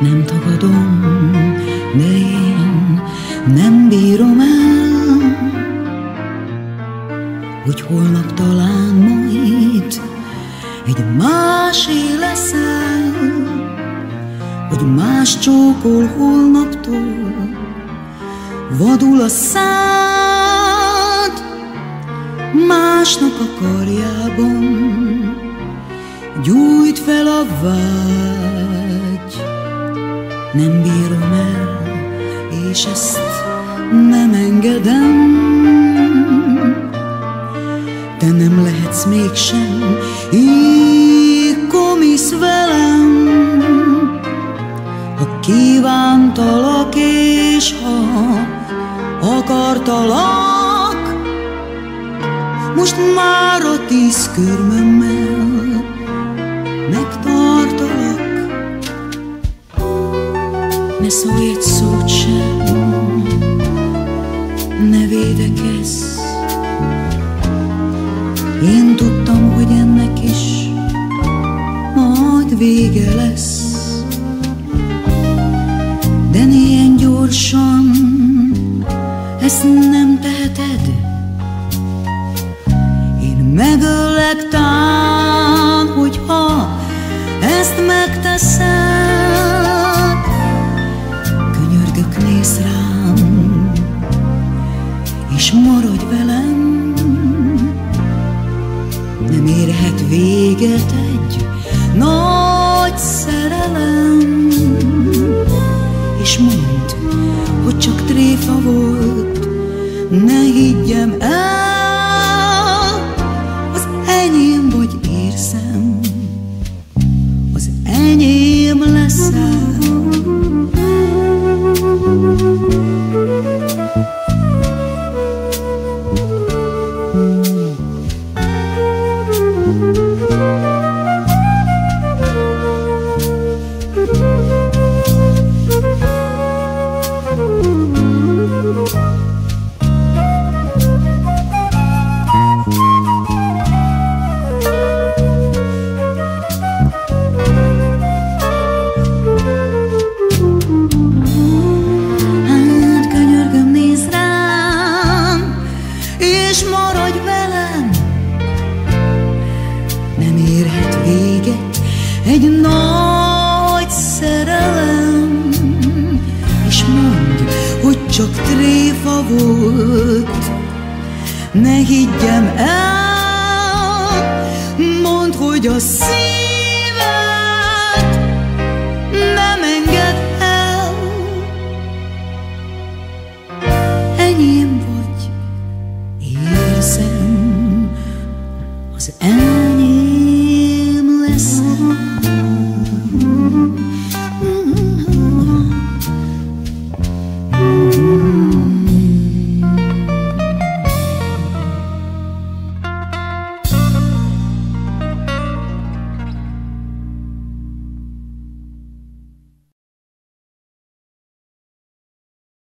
nem tagadom, de én nem bírom el, hogy holnap talán majd egy másé leszel, hogy más csókol holnaptól, vadul a szád, másnak a karjában, gyújt fel a vád nem bírom el, és ezt nem engedem. Te nem lehetsz mégsem így komisz velem, ha kívántalak és ha akartalak, most már a tíz körmömmel Ne szólj egy szót sem, ne védekezz, én tudtam, hogy ennek is majd vége lesz. De ilyen gyorsan ezt nem teheted. Én megöllek tán, hogyha ezt megteszed és maradj velem nem érhet véget egy nagy szerelem. És mondd, hogy csak tréfa volt, ne higgyem el, egy nagy szerelem, és mondd, hogy csak tréfa volt. Ne higgyem el, mondd, hogy a szív